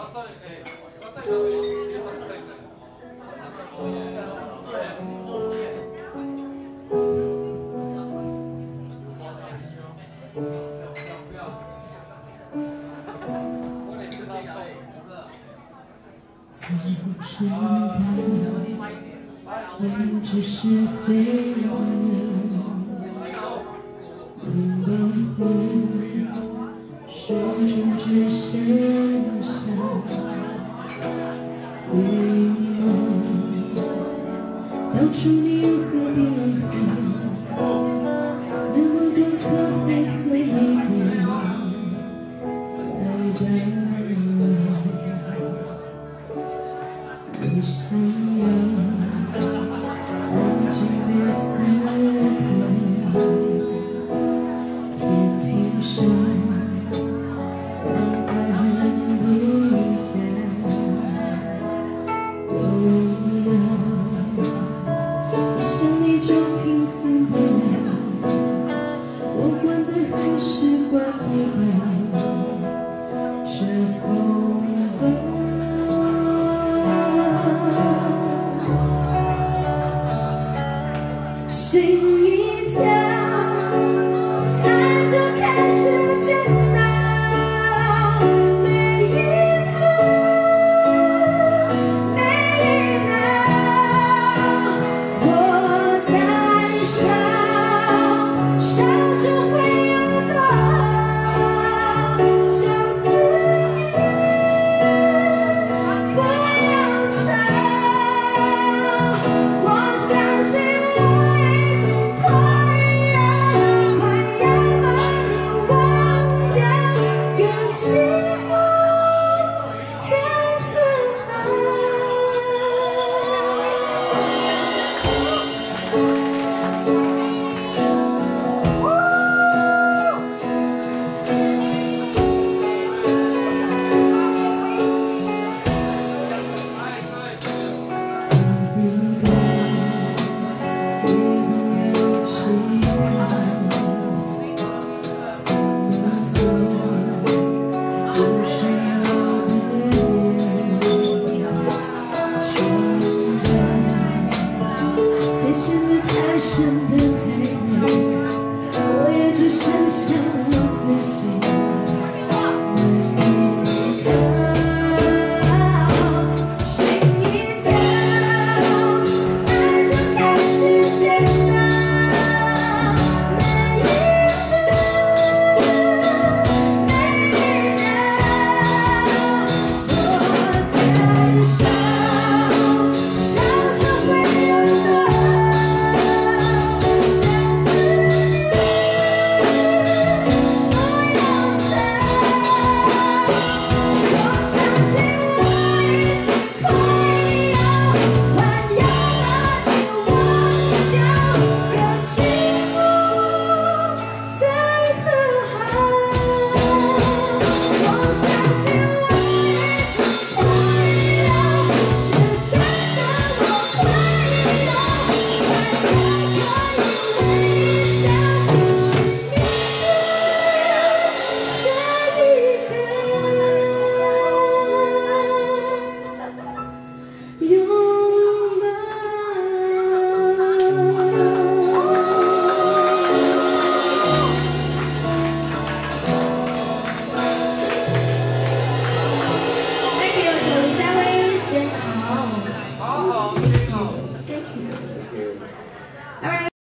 早知道未知是非，能迷茫。当初你又何必浪费那么多咖啡和玫瑰，爱淡了。我想要 work with ocean blue.